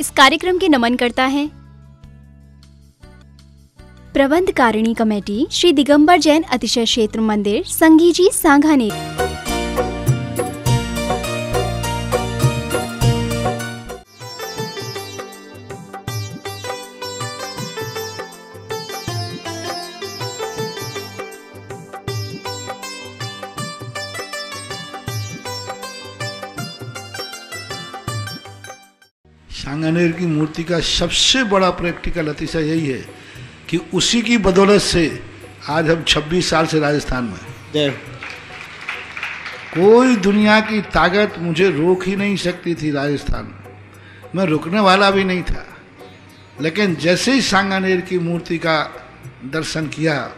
इस कार्यक्रम के नमन करता है। प्रबंध कारिणी कमेटी श्री दिगंबर जैन अतिशय क्षेत्र मंदिर, संगीजी सांघानेर सांगानेर की मूर्ति का सबसे बड़ा प्रैक्टिकल अतिशय यही है कि उसी की बदौलत से आज हम 26 साल से राजस्थान में कोई दुनिया की ताकत मुझे रोक ही नहीं सकती थी राजस्थान में। मैं रुकने वाला भी नहीं था। लेकिन जैसे ही सांगानेर की मूर्ति का दर्शन किया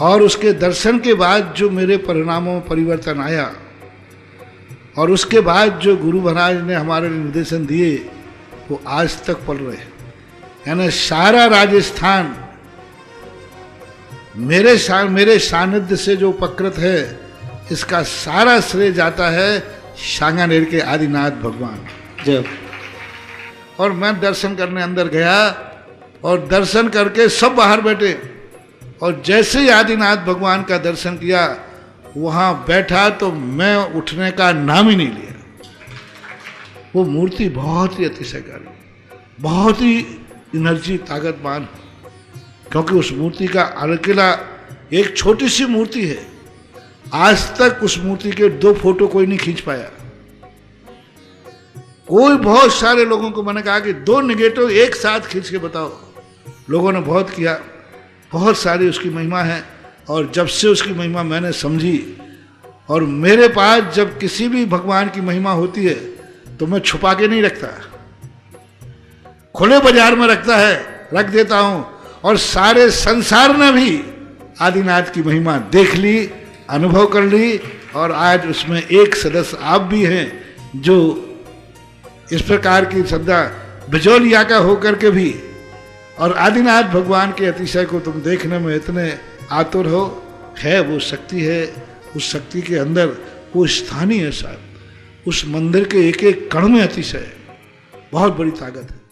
और उसके दर्शन के बाद जो मेरे परिणामों में परिवर्तन आया और उसके बाद जो गुरु महाराज ने हमारे निर्देशन दिए वो आज तक पल रहे यानी सारा राजस्थान मेरे सा, मेरे सानिध्य से जो उपकृत है इसका सारा श्रेय जाता है शांगानेर के आदिनाथ भगवान। जब और मैं दर्शन करने अंदर गया और दर्शन करके सब बाहर बैठे और जैसे ही आदिनाथ भगवान का दर्शन किया वहाँ बैठा तो मैं उठने का नाम ही नहीं लिया। वो मूर्ति बहुत ही अतिशयकारी, बहुत ही एनर्जी ताकतवान क्योंकि उस मूर्ति का अकेला एक छोटी सी मूर्ति है। आज तक उस मूर्ति के दो फ़ोटो कोई नहीं खींच पाया। कोई बहुत सारे लोगों को मैंने कहा कि दो निगेटिव एक साथ खींच के बताओ। लोगों ने बहुत किया, बहुत सारी उसकी महिमा है। और जब से उसकी महिमा मैंने समझी, और मेरे पास जब किसी भी भगवान की महिमा होती है तो मैं छुपा के नहीं रखता। खुले बाज़ार में रखता है, रख देता हूँ, और सारे संसार ने भी आदिनाथ की महिमा देख ली, अनुभव कर ली, और आज उसमें एक सदस्य आप भी हैं, जो इस प्रकार की श्रद्धा बिजौलिया का होकर के भी, और आदिनाथ भगवान के अतिशय को तुम देखने में इतने आतुर हो है वो शक्ति है, उस शक्ति के अंदर वो स्थानीय है साहब। उस मंदिर के एक एक कण में अतिशय बहुत बड़ी ताकत है।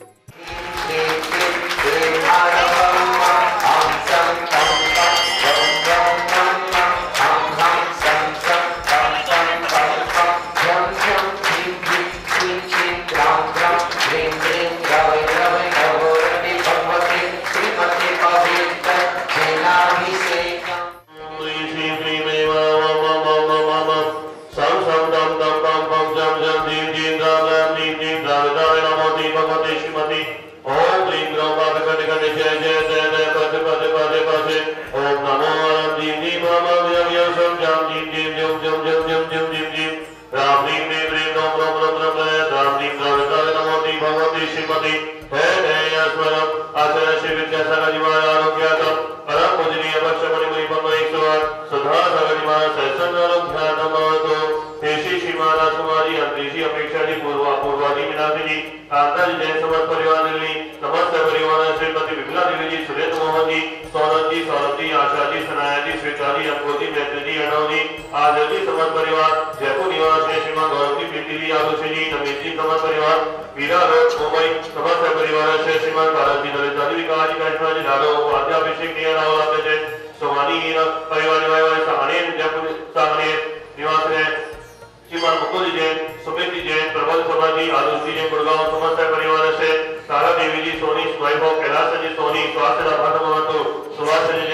परिवार हमारे नमो परिवार भगवती श्रीमती विजय देवी जी स्वर्ग श्रीमान श्री कुमार जय राहुल स्वास्थ्य जयंती सोनकटारी परिवार जयपुर निवास में श्रीमान सुशील जी सुशीलारी जैन बोधिक निवास में विकास अपने के स्वास्थ्य नवाद भवंतु श्रीमती मेहना देवी जी विनीत जी वैशाली विधि पाठ जयपुर निवास में श्रीमान सुखपाल सती कवि हरिचा आशी जी विबदनी निवास में श्रीमान राकेश जी शशि गौरव मणिकाया स्वाना स्वरूप श्रीमानी आराम से तारा वाला तेजे रीति सिद्धि जय वैशाली जयपुर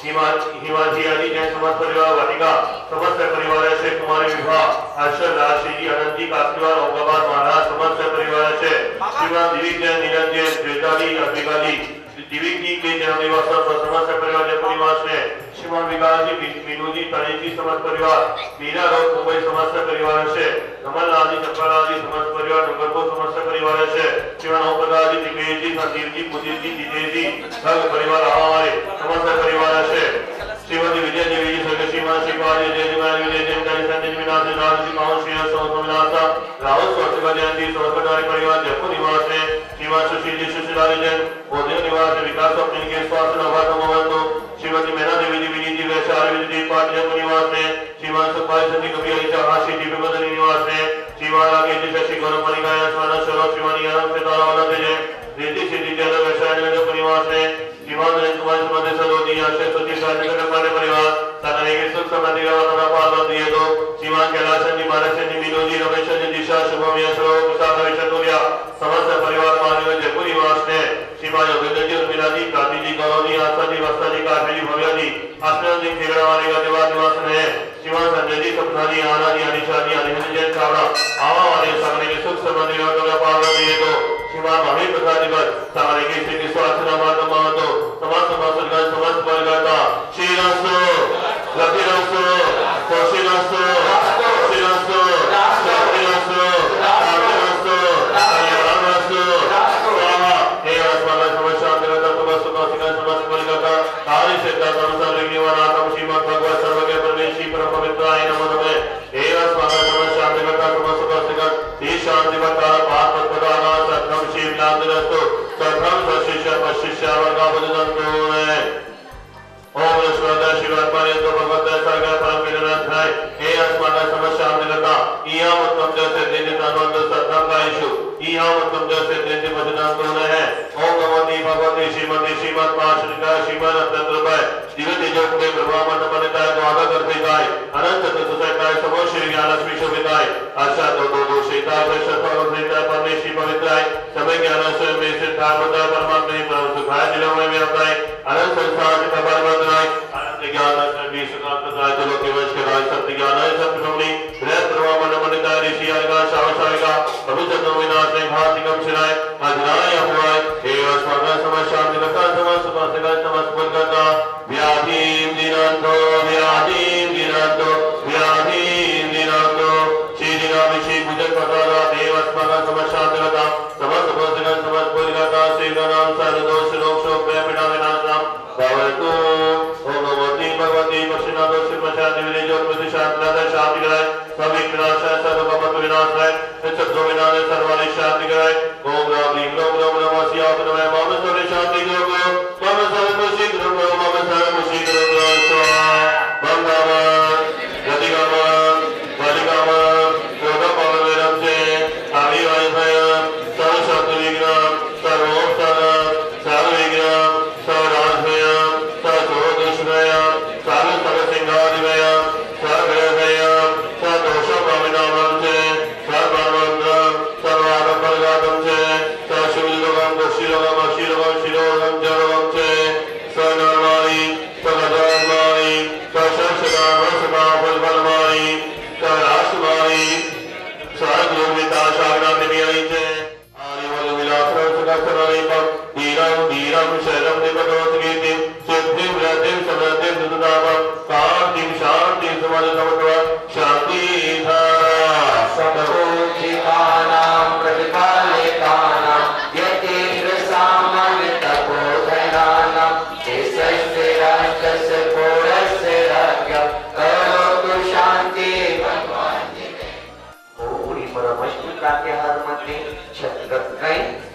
હિમાજી આદિ જૈન પરિવાર, વાટિકા સમસ્ત પરિવાર છે, કુમારી વિવાહ આશર રાશિજી અનંતજી કાસ્તીવાલ ઔરંગાબાદ મહારાજ સમસ્ત પરિવાર છે. શિવાજી જૈન, નિરંજન દિવ્યજી કે જનનિવાસ સમાજ પરિવાર જનનિવાસને શિવમ વિકાસજી વિનોદજી તળેજી સમાજ પરિવાર, મીરા રોડ મુંબઈ સમાજ પરિવાર છે. કમલલાલજી ચપ્પાલાલજી સમાજ પરિવાર, ડુંગરપુર સમાજ પરિવાર છે. શિવણ ઉપદાજી દિગ્વિજયજી સંદીપજી પૂજ્યજી દિનેશજી સર્વ પરિવાર આવાવાળે સમાજ પરિવાર છે. શિવાજી વિજયજી સગસીમાં શિવાજી જયજીમાં વિજયજી સંજય વિનાજી રાજજી પાવન શ્રી સૌ રાવત સ્વાસ્થ્ય જયંતિ સર્વ પરિવાર, જયપુર નિવાસ છે. નિવાસ શ્રી દેશેશ્વરી જૈન બોધ્ય નિવાસ વિકાસ જિનકે સ્વાસ્થ્ય અભાવ ભવતો શ્રીમતી મેના દેવીજી વિનીજી વૈશ્ય આયુર્વેદિક પાઠ્ય નિવાસ ને શ્રીમાન સપાય સતી કવિ આશી દીપબદ નિવાસ ને શ્રીમાન આગે જે શશી ગૌરવ મલિકાય સ્વાના સરો શ્રીમાની આરામ સે તારાવાના તે જય રેતી શ્રી જૈન વૈશ્ય આયુર્વેદ નિવાસ ને શ્રીમાન નરેન્દ્ર કુમાર મધ્ય સરોજી આશય સતી સાધનગર પરિવાર સાના એક સુખ સમાધિ વાળા પાલન દિયે તો दिशा, शुभम यश प्रसाद विचतुर्या समस्त परिवार मानव जयपुर निवास में श्रीमान योगेंद्र जी उर्मिला जी कांति जी, गौरव आस्था जी वस्ता जी काफ़ी जी, भव्या जी अस्मिन जी, खेगड़ा वाले का देवा निवास में श्रीमान संजय जी, सपना जी, आना जी, अनिशा जी अनिल जैन चावड़ा आवा वाले सामने के सुख समृद्धि का पालन दिए तो श्रीमान भावी प्रसाद जी पर सामने के स्थिति स्वास्थ्य नाम महतो समस्त समस्त समस्त परिवार श्रीरस्तु लतिरस्तु कौशिलस्तु उत्तम जैसे दिन भजनांत होने हैं ओम भगवती भगवती श्रीमती श्रीमद पार्षदिका श्रीमद अत्यंत रूपाय दिव्य तेजो के ब्रह्मा मत बनिताय द्वादा गाय अनंत चतुर्सकाय समो श्री ज्ञान लक्ष्मी शोभिताय आशा दो दो और सीता परमेश्वरी पवित्राय समय ज्ञान स्वयं में सिद्धा बुद्धा परमात्मा ही परम सुखाय दिलों में व्यापाय अनंत संसार के परमात्मा अनंत ज्ञान सभी सुखांत राय तो लोके वश के राज सत्य ज्ञान है सत्य का ऋषि आएगा शावशाएगा पवित्र तो विनाश में भाति कम शिराय अजनाय अपुराय हे अस्मरण समस्या निरता समस्त समस्त समस्त पुरगता व्याधीम दिनांतो व्याधीम दिनांतो व्याधीम दिनांतो श्री दिनाभिषेक पूजन प्रसादा देव अस्मरण समस्या निरता समस्त पुरगता समस्त पुरगता श्री गणाम सर्व दोष रोग शोक भय पीड़ा विनाशम भवतु ओम भगवती भगवती पश्चिमादो शिवशांति विजय प्रतिशांति शांति कराए सभी विनाश है सर्व सर्वानि शांति कराए ओम राम नमः शिवाय नमः मानस शांति Shira Bashira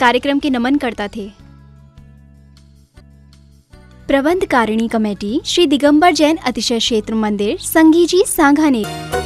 कार्यक्रम के नमन करता थे। प्रबंध कारिणी कमेटी श्री दिगंबर जैन अतिशय क्षेत्र मंदिर संगीजी सांघानेर